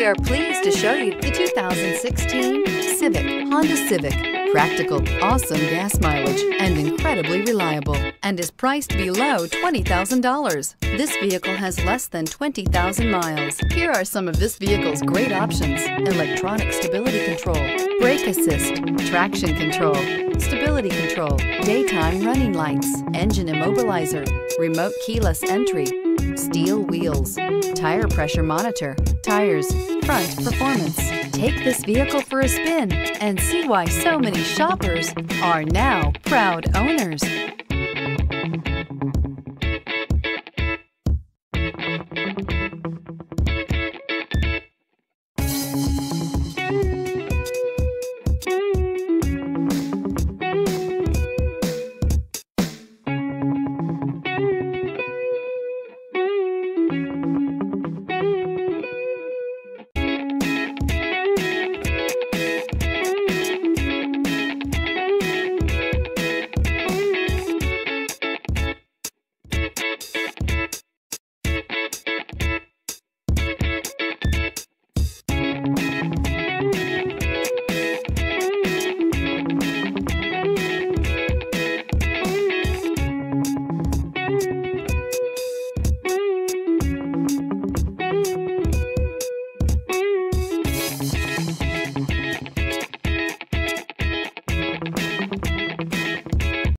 We are pleased to show you the 2016 Civic, Honda Civic. Practical, awesome gas mileage, and incredibly reliable, and is priced below $20,000. This vehicle has less than 20,000 miles. Here are some of this vehicle's great options. Electronic stability control, brake assist, traction control, stability control, daytime running lights, engine immobilizer, remote keyless entry, steel wheels, tire pressure monitor, tires, front performance. Take this vehicle for a spin and see why so many shoppers are now proud owners.